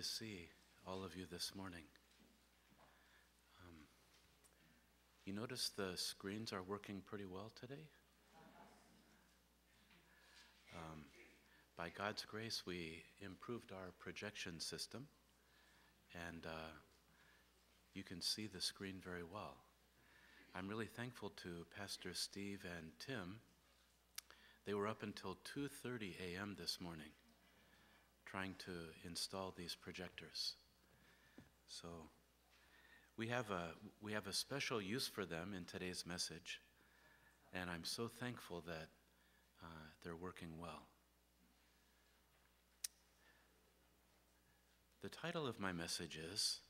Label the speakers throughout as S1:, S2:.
S1: to see all of you this morning. Um, you notice the screens are working pretty well today? Um, by God's grace, we improved our projection system, and uh, you can see the screen very well. I'm really thankful to Pastor Steve and Tim. They were up until 2:30 a.m. this morning trying to install these projectors. So we have a we have a special use for them in today's message, and I'm so thankful that uh, they're working well. The title of my message is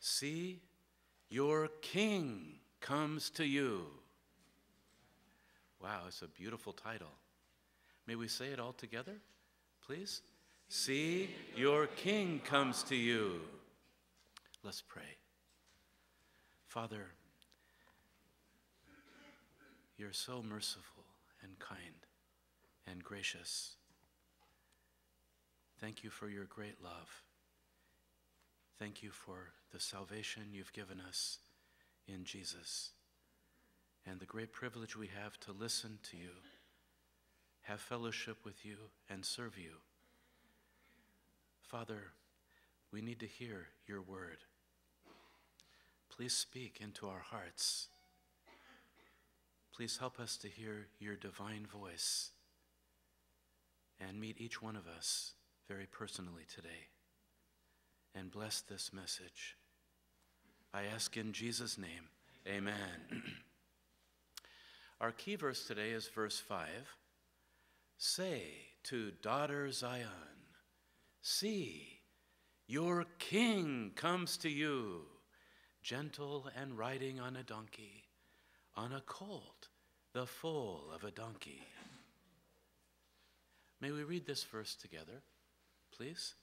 S1: See, Your King Comes to You. Wow, it's a beautiful title. May we say it all together, please? See, your King comes to you. Let's pray. Father, you're so merciful and kind and gracious. Thank you for your great love. Thank you for the salvation you've given us in Jesus and the great privilege we have to listen to you, have fellowship with you, and serve you. Father, we need to hear your word. Please speak into our hearts. Please help us to hear your divine voice and meet each one of us very personally today. And bless this message. I ask in Jesus' name, amen. Our key verse today is verse 5. Say to daughter Zion, See, your king comes to you, gentle and riding on a donkey, on a colt, the foal of a donkey. May we read this verse together, please?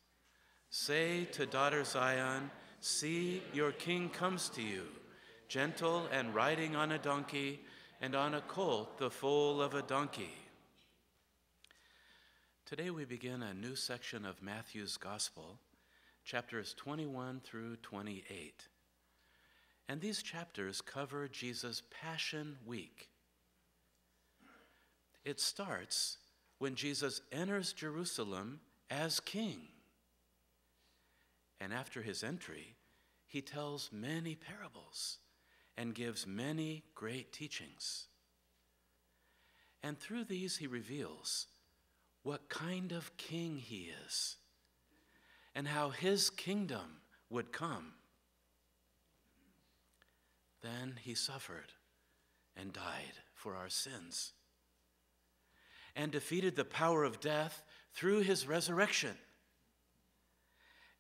S1: Say to daughter Zion, See, your king comes to you, gentle and riding on a donkey, and on a colt, the foal of a donkey. Today we begin a new section of Matthew's Gospel, chapters 21 through 28. And these chapters cover Jesus' Passion Week. It starts when Jesus enters Jerusalem as king. And after his entry, he tells many parables and gives many great teachings. And through these, he reveals what kind of king he is and how his kingdom would come. Then he suffered and died for our sins and defeated the power of death through his resurrection.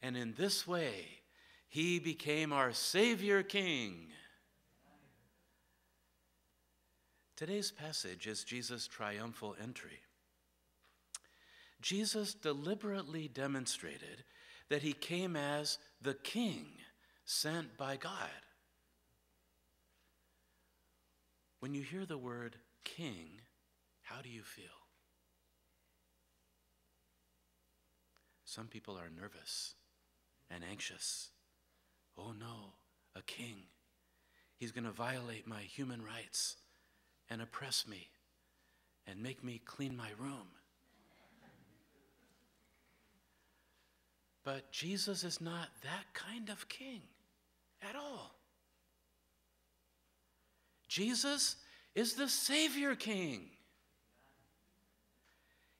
S1: And in this way, he became our Savior King. Today's passage is Jesus' triumphal entry. Jesus deliberately demonstrated that he came as the king sent by God. When you hear the word king, how do you feel? Some people are nervous and anxious. Oh no, a king. He's going to violate my human rights and oppress me and make me clean my room. But Jesus is not that kind of king at all. Jesus is the Savior King.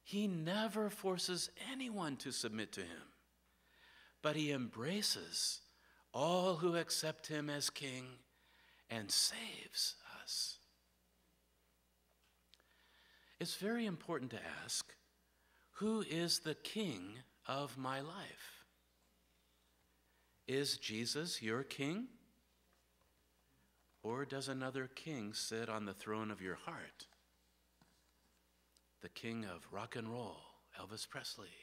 S1: He never forces anyone to submit to him, but he embraces all who accept him as king and saves us. It's very important to ask who is the king of my life? Is Jesus your king? Or does another king sit on the throne of your heart? The king of rock and roll, Elvis Presley.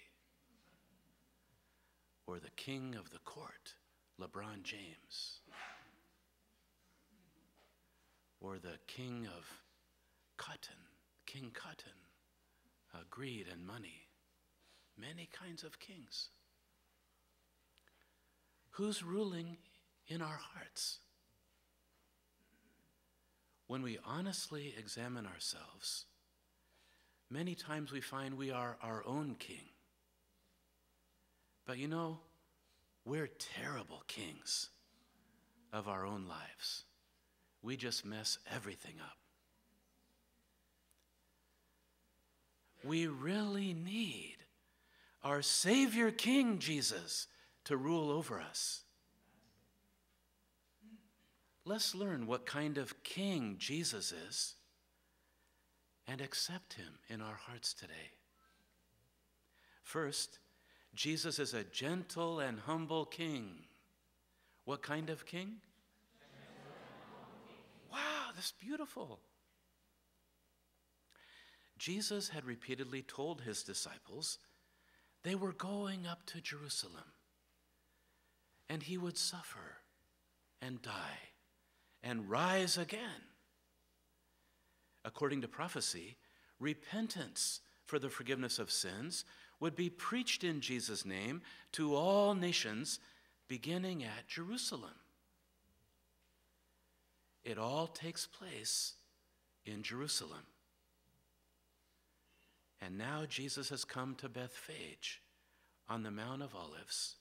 S1: Or the king of the court, LeBron James. Or the king of cotton, King Cotton, uh, greed and money. Many kinds of kings. Who's ruling in our hearts? When we honestly examine ourselves, many times we find we are our own king. But you know, we're terrible kings of our own lives. We just mess everything up. We really need our Savior King Jesus to rule over us. Let's learn what kind of king Jesus is and accept him in our hearts today. First, Jesus is a gentle and humble king. What kind of king? Wow, that's beautiful. Jesus had repeatedly told his disciples they were going up to Jerusalem and he would suffer and die and rise again. According to prophecy, repentance for the forgiveness of sins would be preached in Jesus' name to all nations, beginning at Jerusalem. It all takes place in Jerusalem. And now Jesus has come to Bethphage on the Mount of Olives,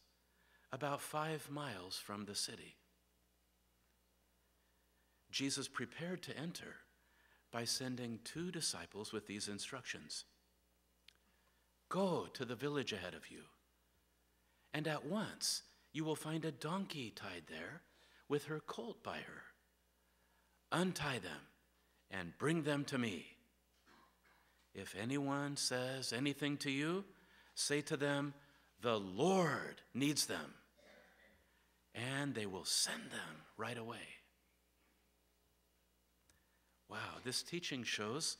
S1: about five miles from the city. Jesus prepared to enter by sending two disciples with these instructions Go to the village ahead of you, and at once you will find a donkey tied there with her colt by her. Untie them and bring them to me. If anyone says anything to you, say to them, The Lord needs them, and they will send them right away. Wow, this teaching shows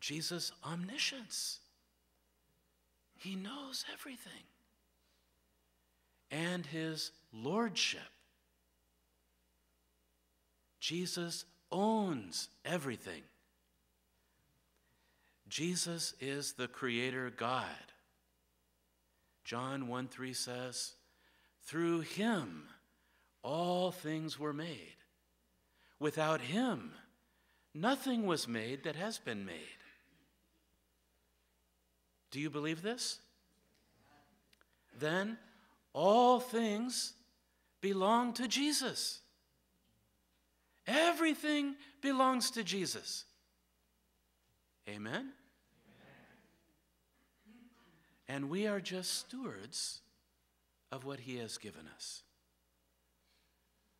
S1: Jesus' omniscience. He knows everything. And his lordship. Jesus owns everything. Jesus is the creator God. John 1 3 says, Through him all things were made. Without him, nothing was made that has been made. Do you believe this? Then all things belong to Jesus. Everything belongs to Jesus. Amen? And we are just stewards of what He has given us.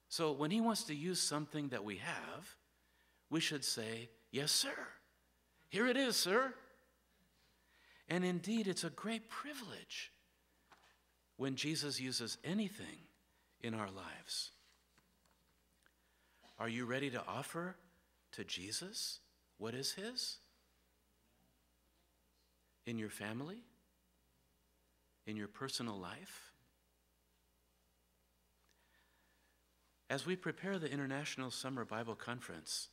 S1: So when He wants to use something that we have, we should say, Yes, sir. Here it is, sir. And indeed, it's a great privilege when Jesus uses anything in our lives. Are you ready to offer to Jesus what is His? In your family? In your personal life? As we prepare the International Summer Bible Conference,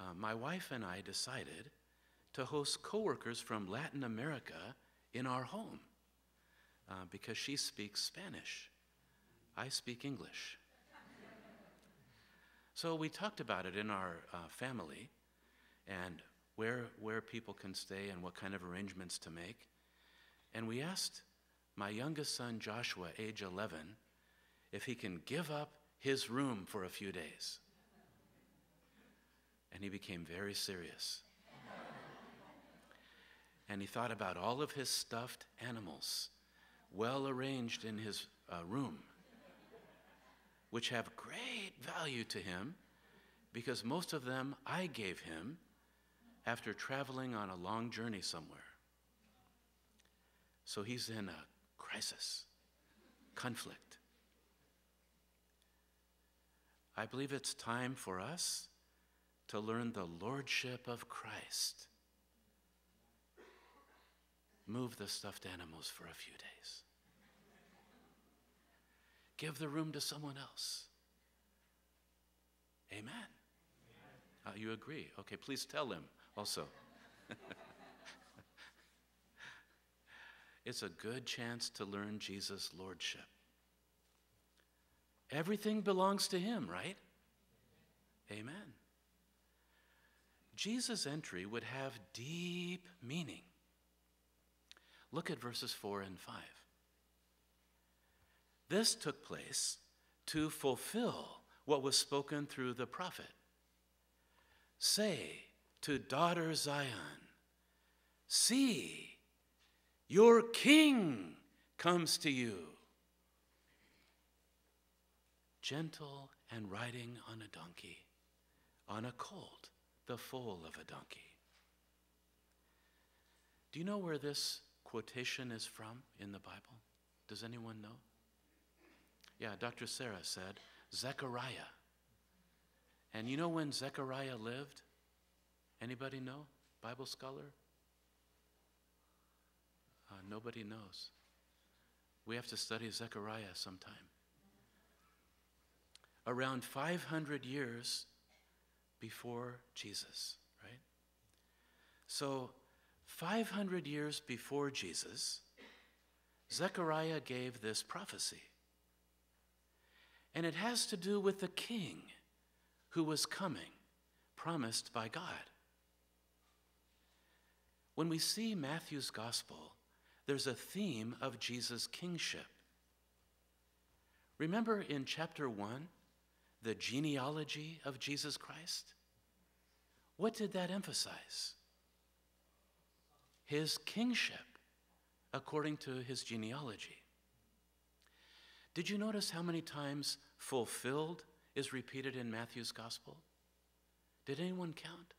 S1: uh, my wife and I decided to host coworkers from Latin America in our home uh, because she speaks Spanish. I speak English. so we talked about it in our uh, family and where, where people can stay and what kind of arrangements to make. And we asked my youngest son, Joshua, age 11, if he can give up his room for a few days. And he became very serious and he thought about all of his stuffed animals, well arranged in his uh, room, which have great value to him because most of them I gave him after traveling on a long journey somewhere. So he's in a crisis, conflict. I believe it's time for us to learn the lordship of Christ Move the stuffed animals for a few days. Give the room to someone else. Amen. Uh, you agree? Okay, please tell him also. it's a good chance to learn Jesus' lordship. Everything belongs to him, right? Amen. Jesus' entry would have deep meaning. Look at verses 4 and 5. This took place to fulfill what was spoken through the prophet. Say to daughter Zion, See, your king comes to you, gentle and riding on a donkey, on a colt, the foal of a donkey. Do you know where this quotation is from in the Bible? Does anyone know? Yeah, Dr. Sarah said Zechariah. And you know when Zechariah lived? Anybody know? Bible scholar? Uh, nobody knows. We have to study Zechariah sometime. Around 500 years before Jesus, right? So, 500 years before Jesus, Zechariah gave this prophecy. And it has to do with the king who was coming, promised by God. When we see Matthew's gospel, there's a theme of Jesus' kingship. Remember in chapter 1, the genealogy of Jesus Christ? What did that emphasize? His kingship according to his genealogy. Did you notice how many times fulfilled is repeated in Matthew's gospel? Did anyone count?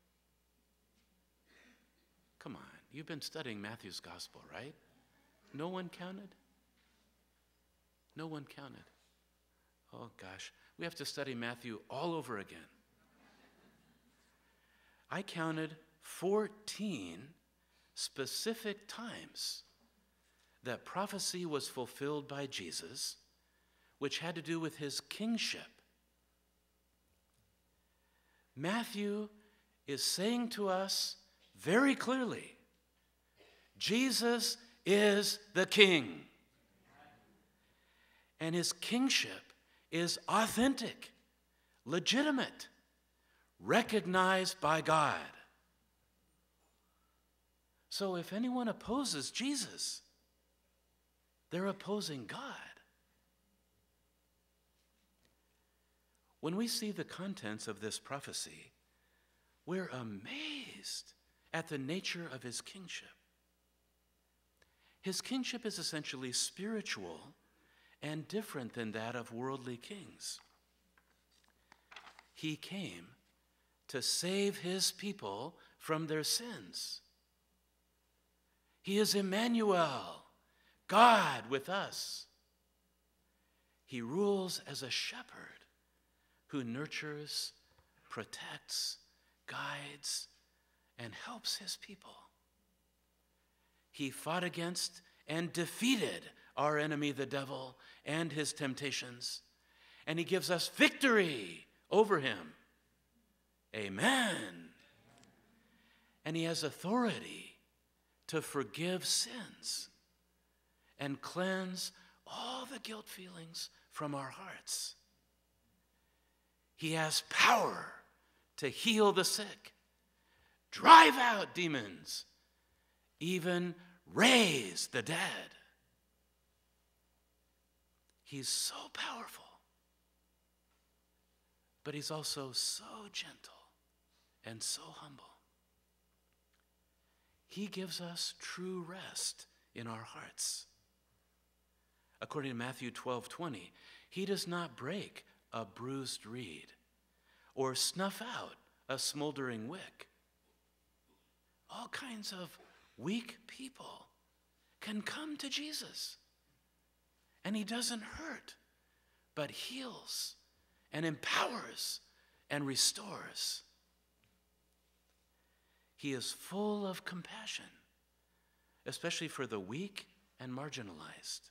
S1: Come on, you've been studying Matthew's gospel, right? No one counted? No one counted. Oh gosh, we have to study Matthew all over again. I counted 14 specific times that prophecy was fulfilled by Jesus which had to do with his kingship. Matthew is saying to us very clearly Jesus is the king. And his kingship is authentic, legitimate, recognized by God. So if anyone opposes Jesus, they're opposing God. When we see the contents of this prophecy, we're amazed at the nature of his kingship. His kingship is essentially spiritual and different than that of worldly kings. He came to save his people from their sins. He is Emmanuel, God with us. He rules as a shepherd who nurtures, protects, guides, and helps his people. He fought against and defeated our enemy, the devil, and his temptations, and he gives us victory over him. Amen. And he has authority to forgive sins and cleanse all the guilt feelings from our hearts. He has power to heal the sick, drive out demons, even raise the dead. He's so powerful, but he's also so gentle and so humble. He gives us true rest in our hearts. According to Matthew 12 20, he does not break a bruised reed or snuff out a smoldering wick. All kinds of weak people can come to Jesus. And he doesn't hurt, but heals and empowers and restores. He is full of compassion, especially for the weak and marginalized.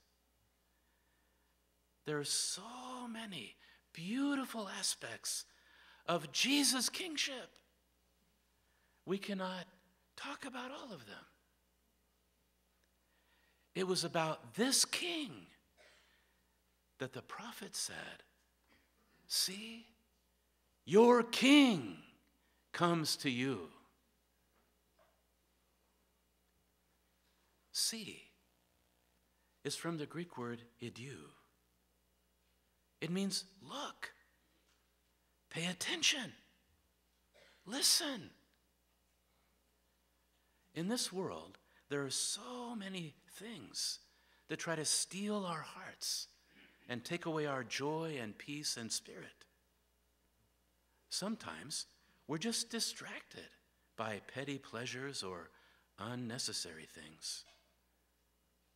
S1: There are so many beautiful aspects of Jesus' kingship. We cannot talk about all of them. It was about this king that the prophet said See, your king comes to you. See is from the Greek word idou. It means look, pay attention, listen. In this world, there are so many things that try to steal our hearts and take away our joy and peace and spirit. Sometimes we're just distracted by petty pleasures or unnecessary things.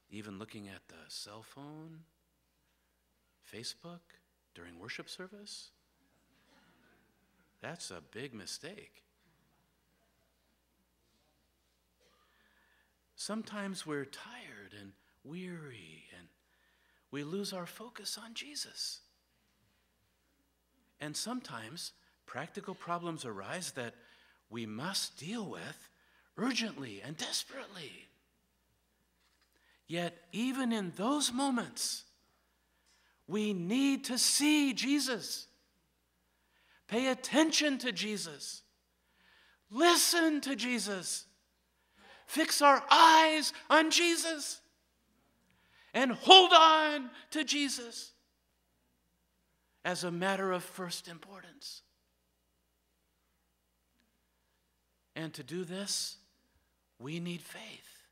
S1: Even looking at the cell phone, Facebook during worship service. That's a big mistake. Sometimes we're tired and weary and we lose our focus on Jesus. And sometimes practical problems arise that we must deal with urgently and desperately. Yet, even in those moments, we need to see Jesus, pay attention to Jesus, listen to Jesus, fix our eyes on Jesus, and hold on to Jesus as a matter of first importance. And to do this, we need faith.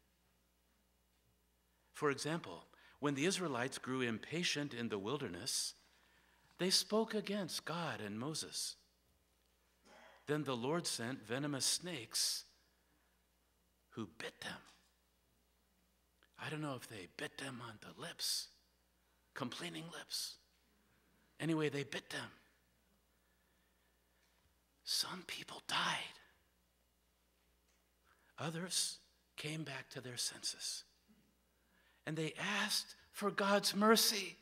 S1: For example, when the Israelites grew impatient in the wilderness, they spoke against God and Moses. Then the Lord sent venomous snakes who bit them. I don't know if they bit them on the lips, complaining lips. Anyway, they bit them. Some people died, others came back to their senses and they asked for God's mercy.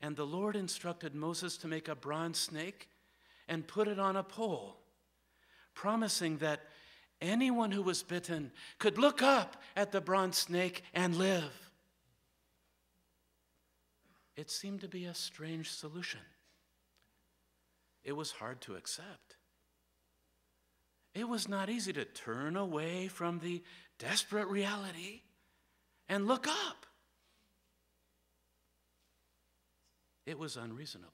S1: And the Lord instructed Moses to make a bronze snake and put it on a pole, promising that anyone who was bitten could look up at the bronze snake and live. It seemed to be a strange solution. It was hard to accept. It was not easy to turn away from the desperate reality and look up. It was unreasonable.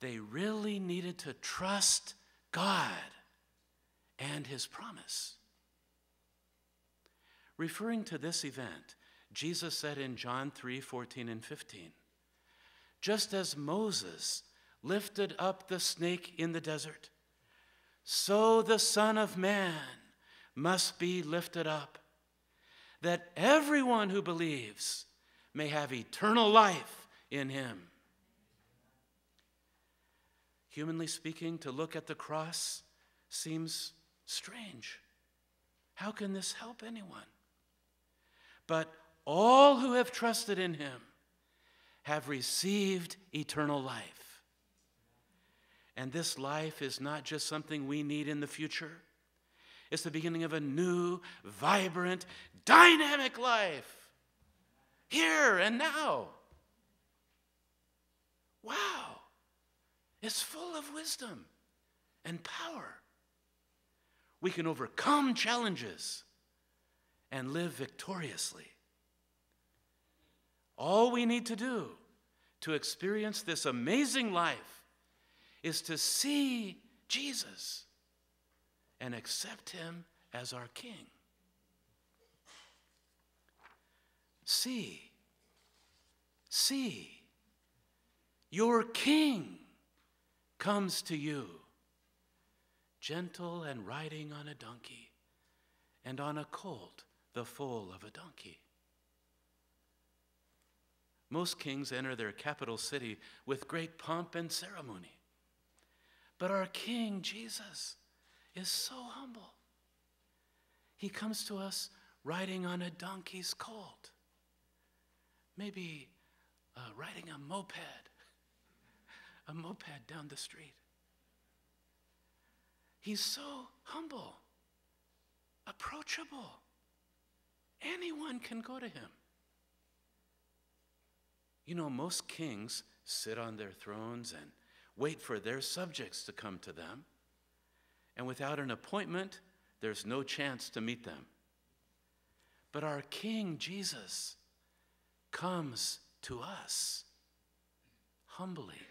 S1: They really needed to trust God and His promise. Referring to this event, Jesus said in John 3 14 and 15, just as Moses lifted up the snake in the desert, so the Son of Man must be lifted up, that everyone who believes may have eternal life in him. Humanly speaking, to look at the cross seems strange. How can this help anyone? But all who have trusted in him have received eternal life. And this life is not just something we need in the future. It's the beginning of a new, vibrant, dynamic life. Here and now. Wow. It's full of wisdom and power. We can overcome challenges and live victoriously. All we need to do to experience this amazing life is to see Jesus and accept him as our king. See, see, your king comes to you, gentle and riding on a donkey, and on a colt, the foal of a donkey. Most kings enter their capital city with great pomp and ceremony. But our King Jesus is so humble. He comes to us riding on a donkey's colt, maybe uh, riding a moped, a moped down the street. He's so humble, approachable. Anyone can go to him. You know, most kings sit on their thrones and wait for their subjects to come to them. And without an appointment, there's no chance to meet them. But our King Jesus comes to us humbly.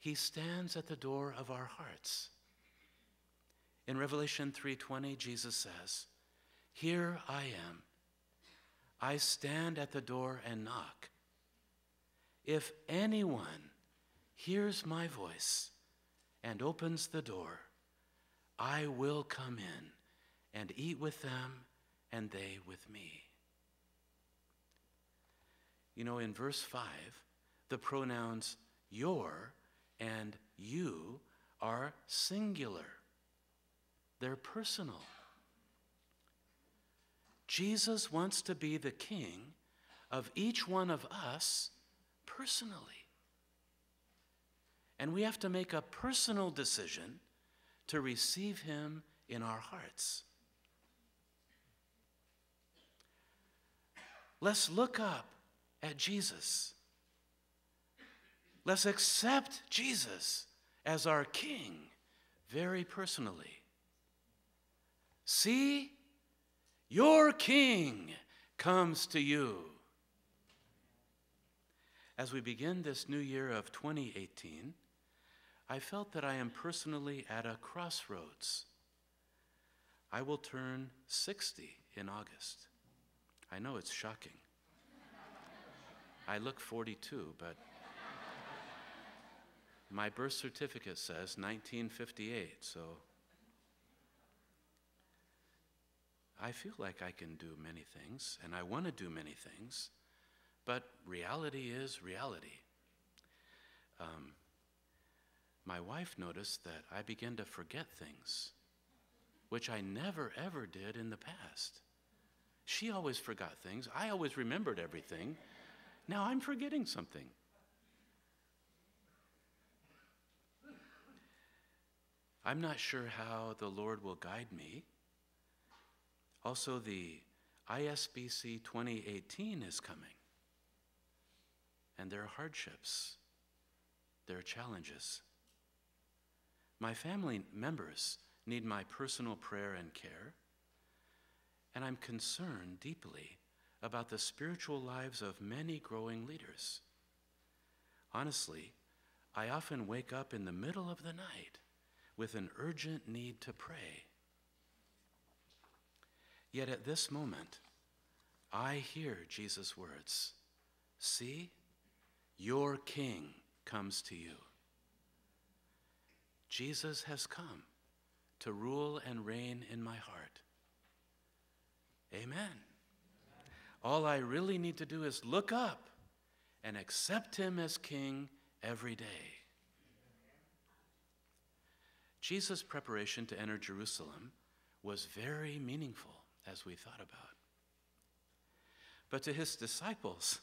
S1: He stands at the door of our hearts. In Revelation 3:20 Jesus says, "Here I am. I stand at the door and knock. If anyone hears my voice and opens the door, I will come in and eat with them and they with me." You know, in verse 5, the pronouns your and you are singular, they're personal. Jesus wants to be the king of each one of us personally. And we have to make a personal decision to receive him in our hearts. Let's look up at Jesus. Let's accept Jesus as our King very personally. See, your King comes to you. As we begin this new year of 2018, I felt that I am personally at a crossroads. I will turn 60 in August. I know it's shocking. I look 42, but my birth certificate says 1958, so I feel like I can do many things, and I want to do many things, but reality is reality. Um, my wife noticed that I began to forget things, which I never ever did in the past. She always forgot things. I always remembered everything. Now I'm forgetting something. I'm not sure how the Lord will guide me. Also, the ISBC 2018 is coming. And there are hardships, there are challenges. My family members need my personal prayer and care, and I'm concerned deeply about the spiritual lives of many growing leaders. Honestly, I often wake up in the middle of the night with an urgent need to pray. Yet at this moment, I hear Jesus' words See, your King comes to you. Jesus has come to rule and reign in my heart. Amen. All I really need to do is look up and accept him as king every day. Jesus' preparation to enter Jerusalem was very meaningful, as we thought about. But to his disciples,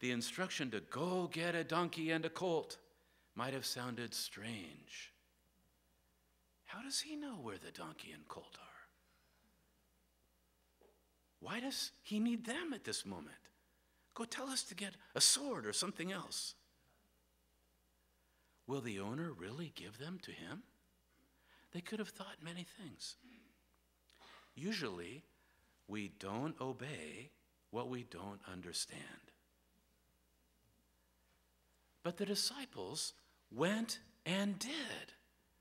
S1: the instruction to go get a donkey and a colt might have sounded strange. How does he know where the donkey and colt are? Why does he need them at this moment? Go tell us to get a sword or something else. Will the owner really give them to him? They could have thought many things. Usually, we don't obey what we don't understand. But the disciples went and did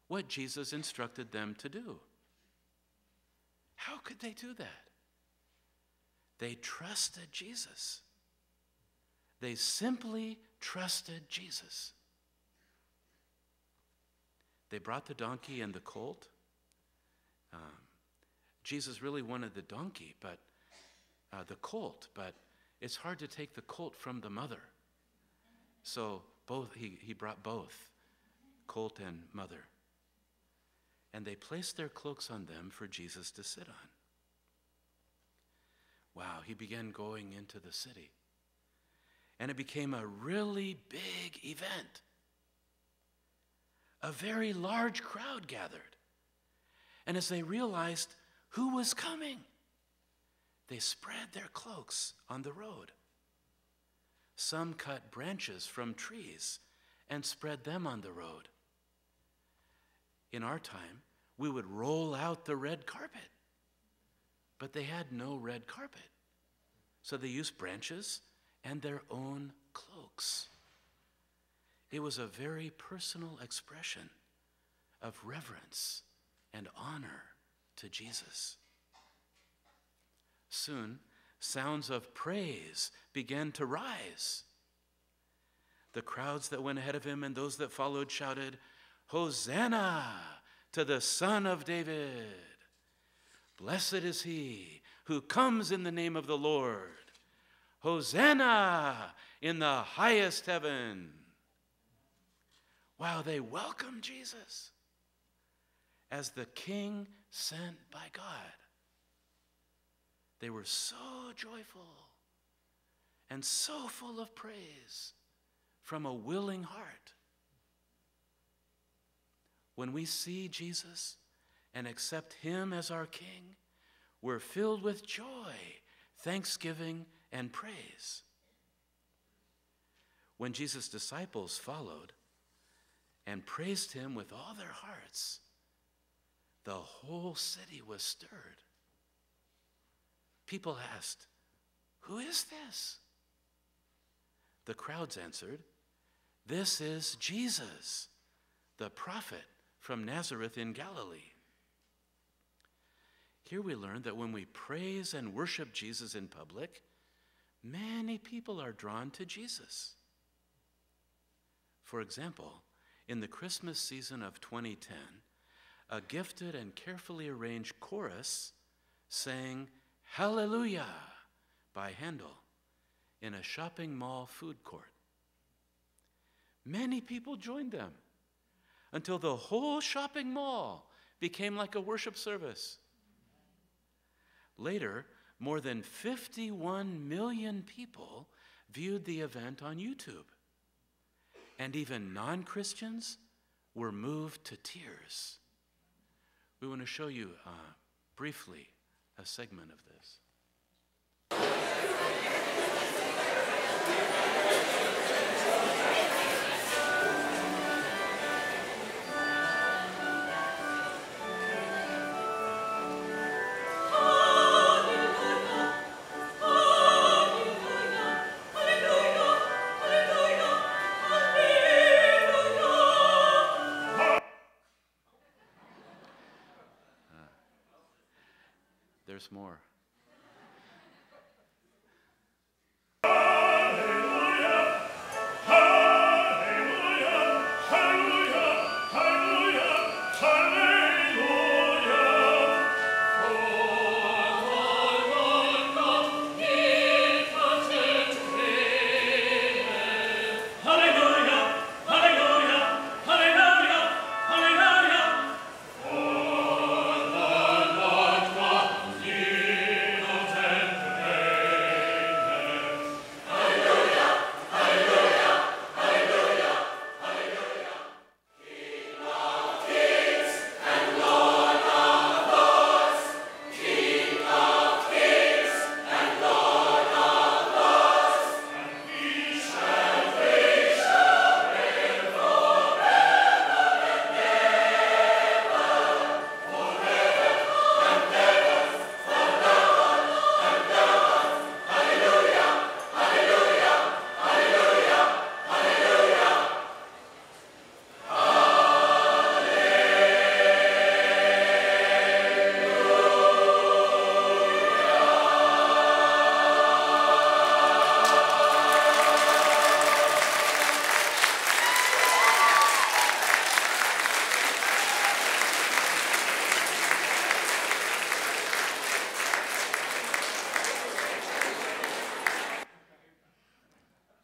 S1: what Jesus instructed them to do. How could they do that? They trusted Jesus. They simply trusted Jesus. They brought the donkey and the colt. Um, Jesus really wanted the donkey, but uh, the colt, but it's hard to take the colt from the mother. So both he, he brought both, colt and mother. And they placed their cloaks on them for Jesus to sit on. Wow, he began going into the city. And it became a really big event. A very large crowd gathered. And as they realized who was coming, they spread their cloaks on the road. Some cut branches from trees and spread them on the road. In our time, we would roll out the red carpet, but they had no red carpet. So they used branches and their own cloaks. It was a very personal expression of reverence and honor to Jesus. Soon, sounds of praise began to rise. The crowds that went ahead of him and those that followed shouted, Hosanna to the Son of David! Blessed is he who comes in the name of the Lord. Hosanna in the highest heaven. Wow, they welcomed Jesus as the King sent by God. They were so joyful and so full of praise from a willing heart. When we see Jesus and accept Him as our King, we're filled with joy, thanksgiving, and praise. When Jesus' disciples followed and praised Him with all their hearts, the whole city was stirred. People asked, Who is this? The crowds answered, This is Jesus, the prophet from Nazareth in Galilee. Here we learn that when we praise and worship Jesus in public, many people are drawn to Jesus. For example, in the Christmas season of 2010, a gifted and carefully arranged chorus sang Hallelujah by Handel in a shopping mall food court. Many people joined them until the whole shopping mall became like a worship service. Later, more than 51 million people viewed the event on YouTube. And even non Christians were moved to tears. We want to show you uh, briefly a segment of this.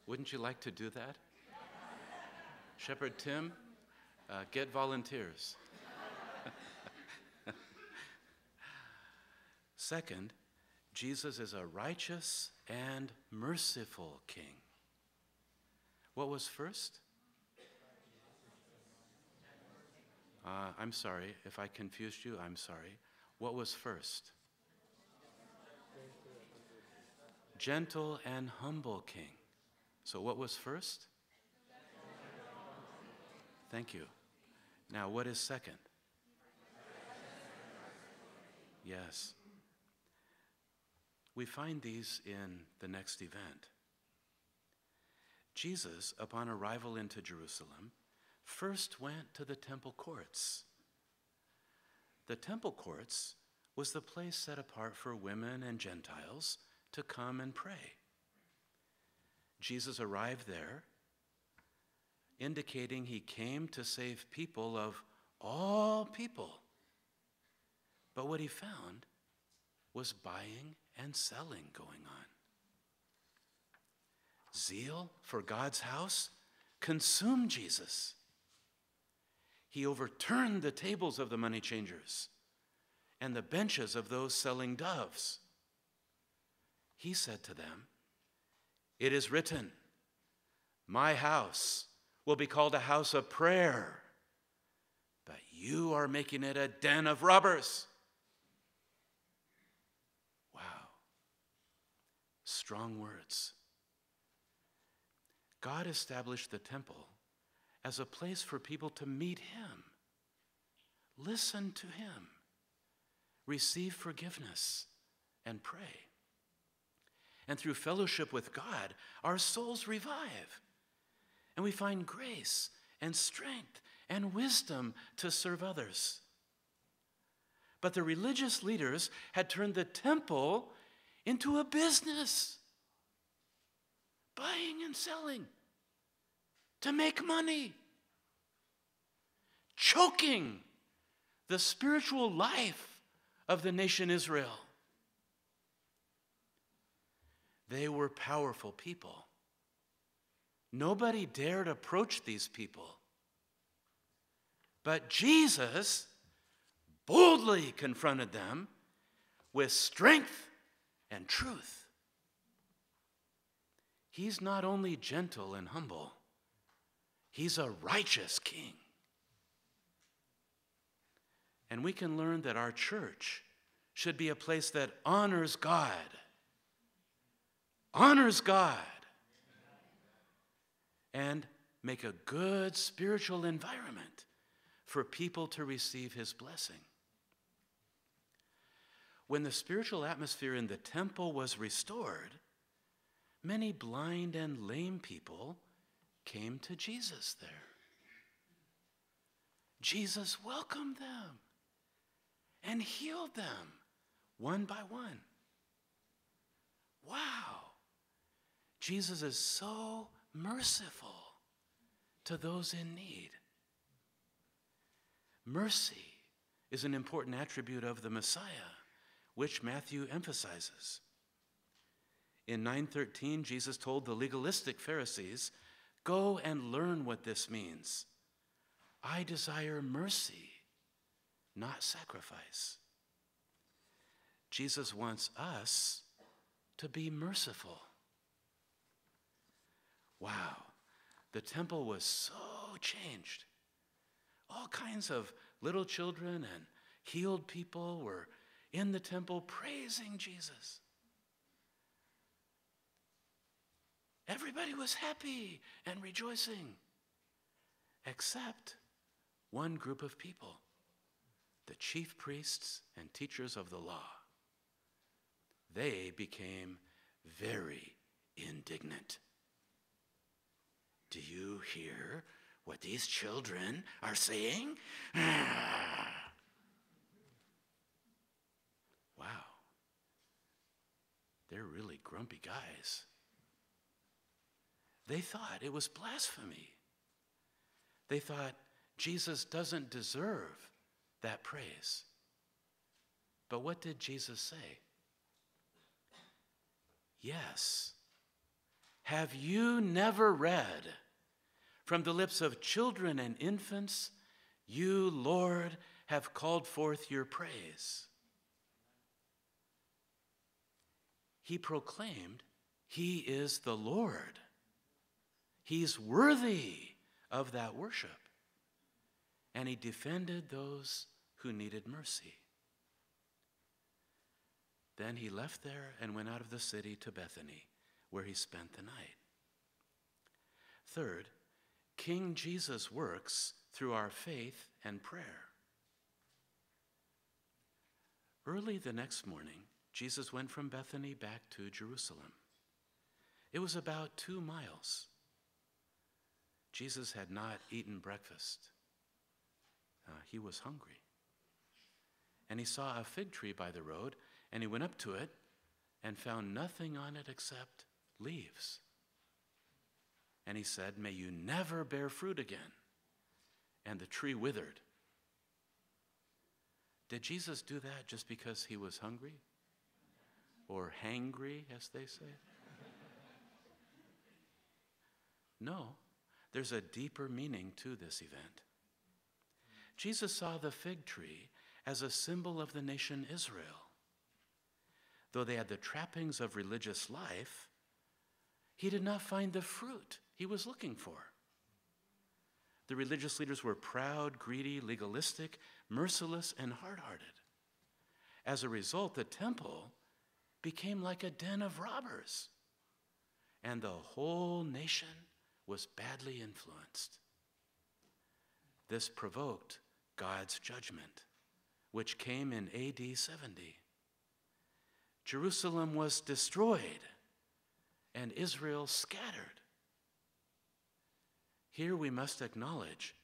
S1: Wouldn't you like to do that? Shepherd Tim, uh, get volunteers. Second, Jesus is a righteous and merciful king. What was first? Uh, I'm sorry. If I confused you, I'm sorry. What was first? Gentle and humble king. So, what was first? Thank you. Now, what is second? Yes. We find these in the next event. Jesus, upon arrival into Jerusalem, first went to the temple courts. The temple courts was the place set apart for women and Gentiles to come and pray. Jesus arrived there, indicating he came to save people of all people. But what he found was buying and selling going on. Zeal for God's house consumed Jesus. He overturned the tables of the money changers and the benches of those selling doves. He said to them, It is written, My house will be called a house of prayer, but you are making it a den of robbers. Wow. Strong words. God established the temple as a place for people to meet Him, listen to Him, receive forgiveness, and pray. And through fellowship with God, our souls revive, and we find grace and strength and wisdom to serve others. But the religious leaders had turned the temple into a business buying and selling to make money, choking the spiritual life of the nation Israel. They were powerful people. Nobody dared approach these people. But Jesus boldly confronted them with strength and truth. He's not only gentle and humble, he's a righteous king. And we can learn that our church should be a place that honors God. Honors God. And make a good spiritual environment for people to receive his blessing. When the spiritual atmosphere in the temple was restored, many blind and lame people came to Jesus there. Jesus welcomed them and healed them one by one. Wow. Jesus is so merciful to those in need. Mercy is an important attribute of the Messiah, which Matthew emphasizes. In 913, Jesus told the legalistic Pharisees, Go and learn what this means. I desire mercy, not sacrifice. Jesus wants us to be merciful. Wow, the temple was so changed. All kinds of little children and healed people were in the temple praising Jesus. Everybody was happy and rejoicing, except one group of people the chief priests and teachers of the law. They became very indignant. Do you hear what these children are saying? wow. They're really grumpy guys. They thought it was blasphemy. They thought Jesus doesn't deserve that praise. But what did Jesus say? Yes. Have you never read from the lips of children and infants, you, Lord, have called forth your praise? He proclaimed, He is the Lord. He's worthy of that worship. And he defended those who needed mercy. Then he left there and went out of the city to Bethany, where he spent the night. Third, King Jesus works through our faith and prayer. Early the next morning, Jesus went from Bethany back to Jerusalem. It was about two miles. Jesus had not eaten breakfast. Uh, he was hungry. And he saw a fig tree by the road, and he went up to it and found nothing on it except leaves. And he said, May you never bear fruit again. And the tree withered. Did Jesus do that just because he was hungry? Or hangry, as they say? No, there's a deeper meaning to this event. Jesus saw the fig tree as a symbol of the nation Israel. Though they had the trappings of religious life, he did not find the fruit he was looking for. The religious leaders were proud, greedy, legalistic, merciless, and hard hearted. As a result, the temple became like a den of robbers, and the whole nation was badly influenced. This provoked God's judgment, which came in AD 70. Jerusalem was destroyed and Israel scattered. Here we must acknowledge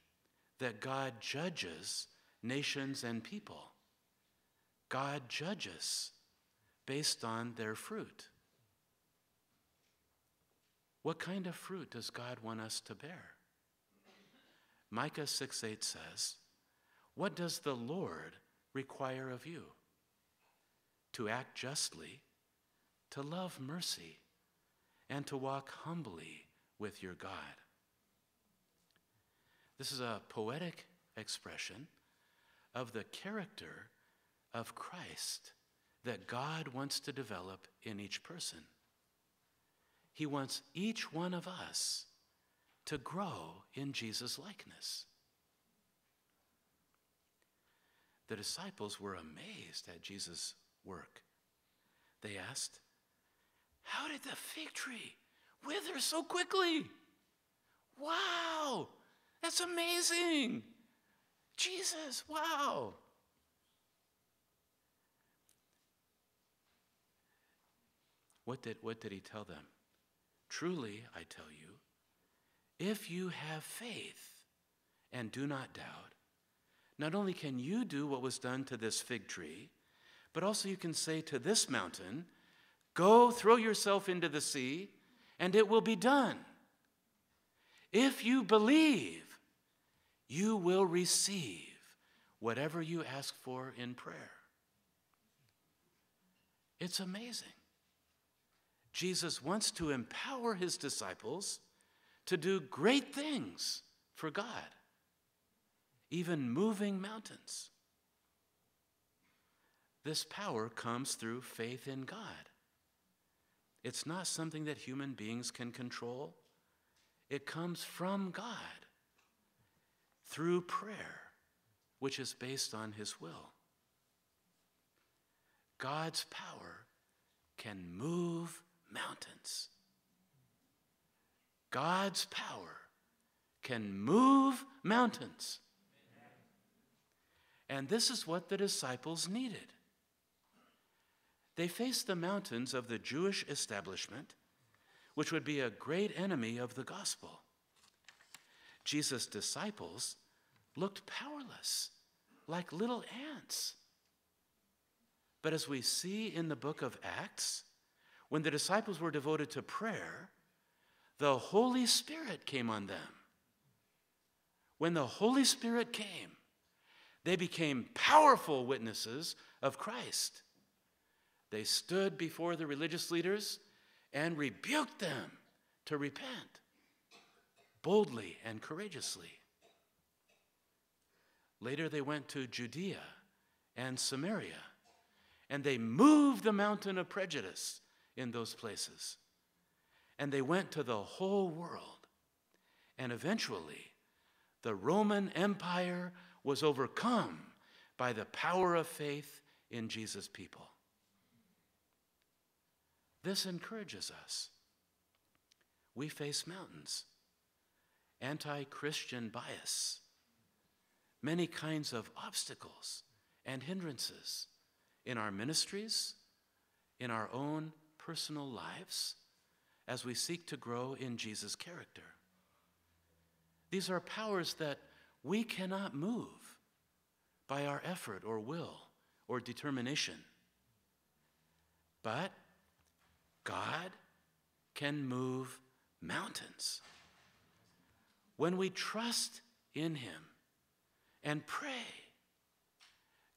S1: that God judges nations and people. God judges based on their fruit. What kind of fruit does God want us to bear? Micah 6 8 says, What does the Lord require of you? To act justly, to love mercy, and to walk humbly with your God. This is a poetic expression of the character of Christ that God wants to develop in each person. He wants each one of us to grow in Jesus' likeness. The disciples were amazed at Jesus' work. They asked, How did the fig tree wither so quickly? Wow, that's amazing. Jesus, wow. What did, what did he tell them? Truly, I tell you, if you have faith and do not doubt, not only can you do what was done to this fig tree, but also you can say to this mountain, Go throw yourself into the sea, and it will be done. If you believe, you will receive whatever you ask for in prayer. It's amazing. Jesus wants to empower his disciples to do great things for God, even moving mountains. This power comes through faith in God. It's not something that human beings can control, it comes from God through prayer, which is based on His will. God's power can move mountains. God's power can move mountains. And this is what the disciples needed. They faced the mountains of the Jewish establishment, which would be a great enemy of the gospel. Jesus' disciples looked powerless, like little ants. But as we see in the book of Acts, when the disciples were devoted to prayer, the Holy Spirit came on them. When the Holy Spirit came, they became powerful witnesses of Christ. They stood before the religious leaders and rebuked them to repent boldly and courageously. Later, they went to Judea and Samaria, and they moved the mountain of prejudice in those places. And they went to the whole world. And eventually, the Roman Empire was overcome by the power of faith in Jesus' people. This encourages us. We face mountains, anti Christian bias, many kinds of obstacles and hindrances in our ministries, in our own personal lives, as we seek to grow in Jesus' character. These are powers that we cannot move by our effort or will or determination. But God can move mountains. When we trust in Him and pray,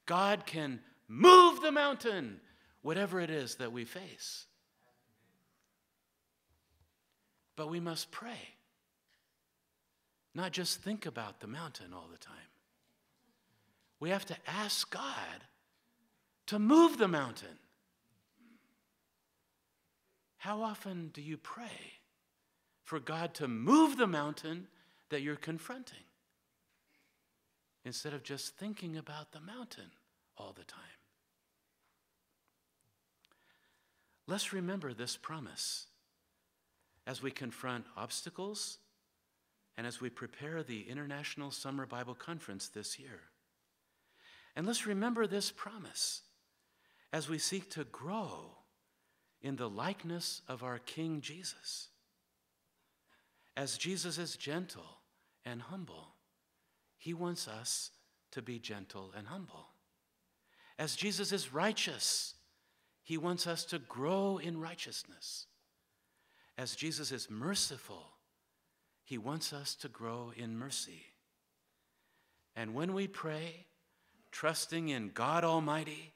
S1: God can move the mountain, whatever it is that we face. But we must pray, not just think about the mountain all the time. We have to ask God to move the mountain. How often do you pray for God to move the mountain that you're confronting instead of just thinking about the mountain all the time? Let's remember this promise as we confront obstacles and as we prepare the International Summer Bible Conference this year. And let's remember this promise as we seek to grow in the likeness of our King Jesus. As Jesus is gentle and humble, he wants us to be gentle and humble. As Jesus is righteous, he wants us to grow in righteousness. As Jesus is merciful, he wants us to grow in mercy. And when we pray, trusting in God Almighty,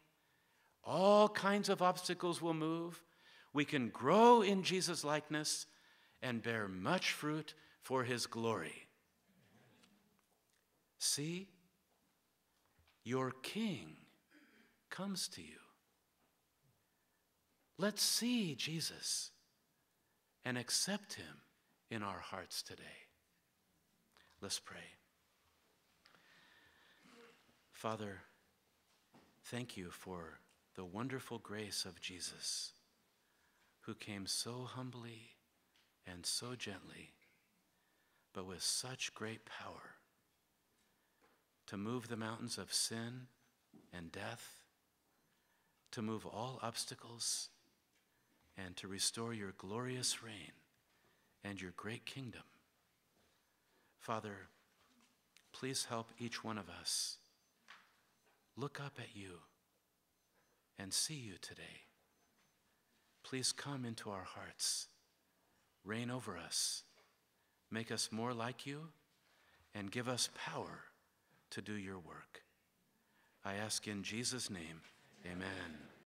S1: all kinds of obstacles will move. We can grow in Jesus' likeness and bear much fruit for his glory. See, your king comes to you. Let's see Jesus and accept him in our hearts today. Let's pray. Father, thank you for the wonderful grace of Jesus, who came so humbly and so gently, but with such great power to move the mountains of sin and death, to move all obstacles and to restore your glorious reign and your great kingdom. Father, please help each one of us look up at you and see you today. Please come into our hearts, reign over us, make us more like you, and give us power to do your work. I ask in Jesus' name, amen.